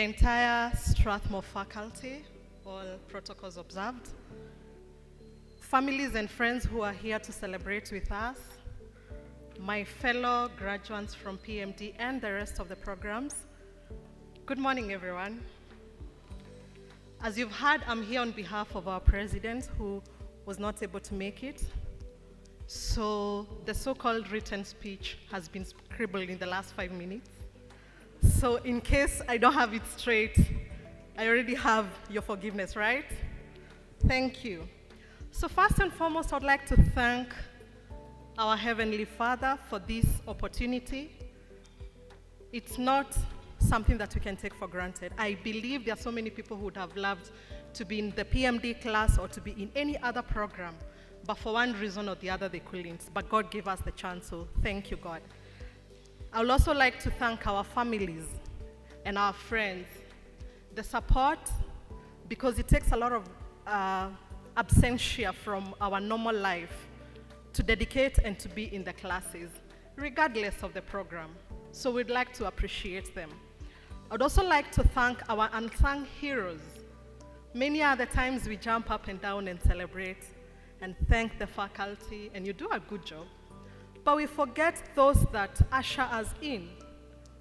the entire Strathmore faculty, all protocols observed, families and friends who are here to celebrate with us, my fellow graduates from PMD and the rest of the programs. Good morning, everyone. As you've heard, I'm here on behalf of our president who was not able to make it. So the so-called written speech has been scribbled in the last five minutes. So in case I don't have it straight, I already have your forgiveness, right? Thank you. So first and foremost, I'd like to thank our Heavenly Father for this opportunity. It's not something that we can take for granted. I believe there are so many people who would have loved to be in the PMD class or to be in any other program, but for one reason or the other they couldn't. But God gave us the chance, so thank you, God. I would also like to thank our families and our friends, the support, because it takes a lot of uh, absentia from our normal life to dedicate and to be in the classes, regardless of the program. So we'd like to appreciate them. I'd also like to thank our unsung heroes. Many other times we jump up and down and celebrate and thank the faculty, and you do a good job. But we forget those that usher us in.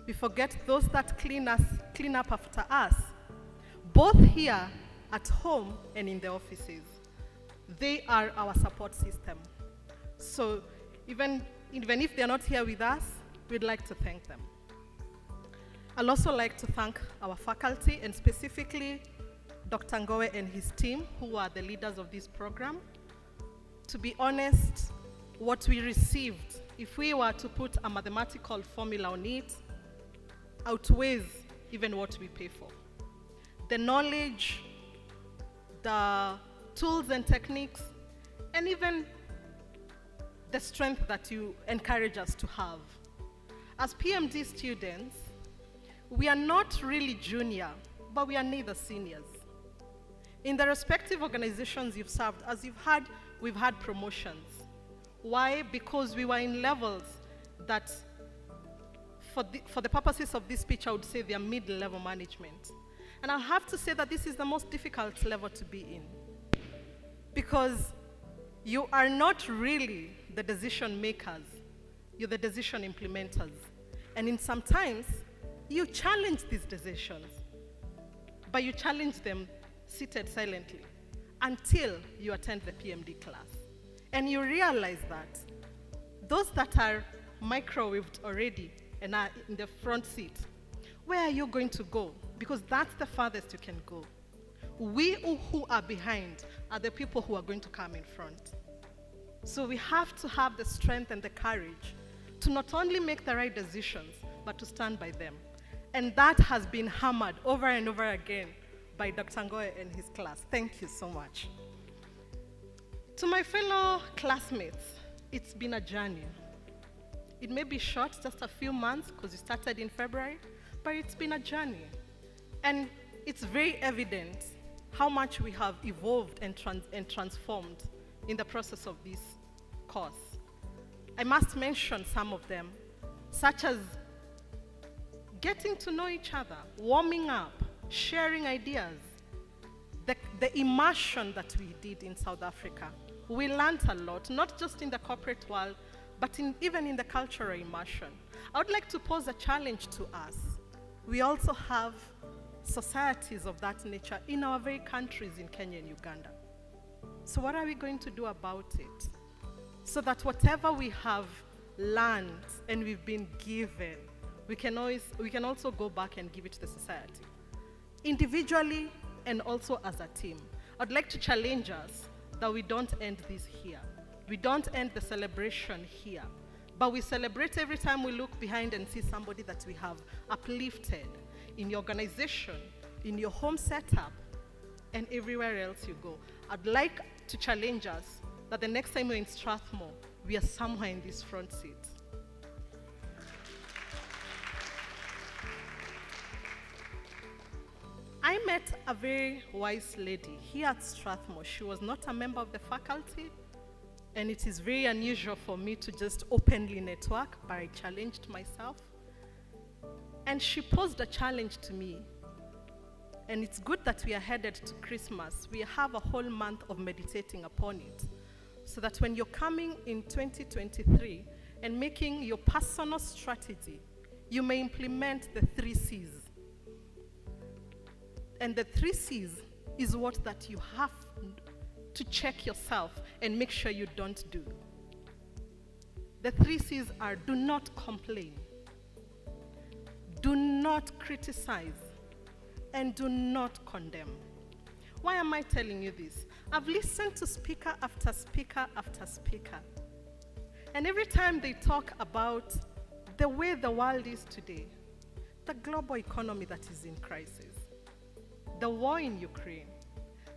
We forget those that clean, us, clean up after us, both here at home and in the offices. They are our support system. So even, even if they're not here with us, we'd like to thank them. I'd also like to thank our faculty and specifically Dr. Ngowe and his team, who are the leaders of this program. To be honest, what we received, if we were to put a mathematical formula on it, outweighs even what we pay for. The knowledge, the tools and techniques, and even the strength that you encourage us to have. As PMD students, we are not really junior, but we are neither seniors. In the respective organizations you've served, as you've had, we've had promotions. Why? Because we were in levels that, for the, for the purposes of this speech, I would say they are mid-level management. And I have to say that this is the most difficult level to be in. Because you are not really the decision makers, you're the decision implementers. And in sometimes, you challenge these decisions, but you challenge them seated silently until you attend the PMD class. And you realize that those that are microwaved already and are in the front seat, where are you going to go? Because that's the farthest you can go. We who are behind are the people who are going to come in front. So we have to have the strength and the courage to not only make the right decisions, but to stand by them. And that has been hammered over and over again by Dr. Ngoe and his class. Thank you so much. To my fellow classmates, it's been a journey. It may be short, just a few months, because we started in February, but it's been a journey. And it's very evident how much we have evolved and, trans and transformed in the process of this course. I must mention some of them, such as getting to know each other, warming up, sharing ideas, the, the immersion that we did in South Africa. We learned a lot, not just in the corporate world, but in, even in the cultural immersion. I would like to pose a challenge to us. We also have societies of that nature in our very countries in Kenya and Uganda. So what are we going to do about it? So that whatever we have learned and we've been given, we can, always, we can also go back and give it to the society. Individually and also as a team. I'd like to challenge us that we don't end this here. We don't end the celebration here. But we celebrate every time we look behind and see somebody that we have uplifted in your organization, in your home setup, and everywhere else you go. I'd like to challenge us that the next time we're in Strathmore, we are somewhere in this front seat. I met a very wise lady here at Strathmore. She was not a member of the faculty, and it is very unusual for me to just openly network, but I challenged myself. And she posed a challenge to me And it's good that we are headed to Christmas. We have a whole month of meditating upon it. So that when you're coming in 2023 and making your personal strategy, you may implement the three C's. And the three C's is what that you have to check yourself and make sure you don't do. The three C's are do not complain, do not criticize, and do not condemn. Why am I telling you this? I've listened to speaker after speaker after speaker. And every time they talk about the way the world is today, the global economy that is in crisis, the war in Ukraine,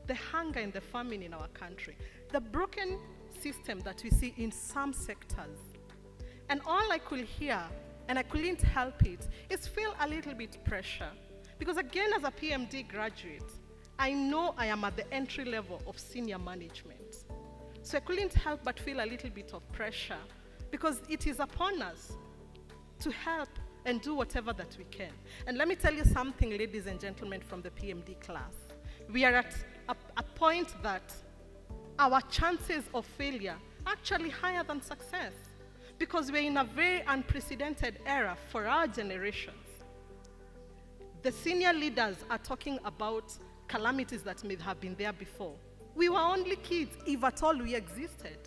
the hunger and the famine in our country, the broken system that we see in some sectors. And all I could hear, and I couldn't help it, is feel a little bit pressure. Because again, as a PMD graduate, I know I am at the entry level of senior management. So I couldn't help but feel a little bit of pressure because it is upon us to help and do whatever that we can. And let me tell you something, ladies and gentlemen, from the PMD class. We are at a, a point that our chances of failure are actually higher than success because we're in a very unprecedented era for our generations. The senior leaders are talking about calamities that may have been there before. We were only kids, if at all we existed.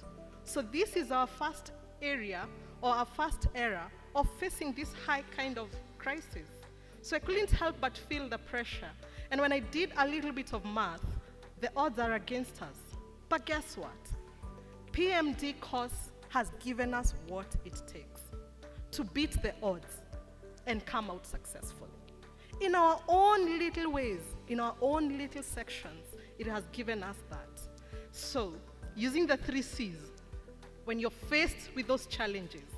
So this is our first area or our first era of facing this high kind of crisis. So I couldn't help but feel the pressure. And when I did a little bit of math, the odds are against us. But guess what? PMD course has given us what it takes to beat the odds and come out successful. In our own little ways, in our own little sections, it has given us that. So, using the three C's, when you're faced with those challenges,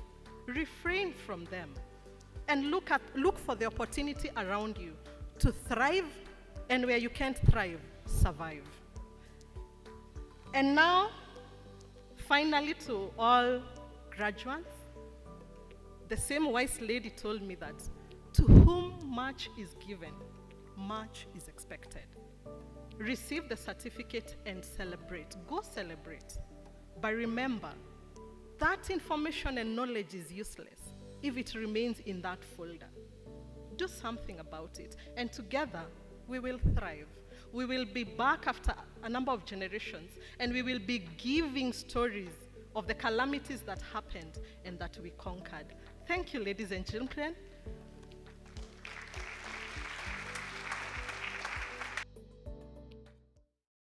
refrain from them and look, at, look for the opportunity around you to thrive and where you can't thrive, survive. And now, finally, to all graduates, the same wise lady told me that to whom much is given, much is expected. Receive the certificate and celebrate. Go celebrate. But remember, that information and knowledge is useless if it remains in that folder. Do something about it, and together we will thrive. We will be back after a number of generations, and we will be giving stories of the calamities that happened and that we conquered. Thank you, ladies and gentlemen.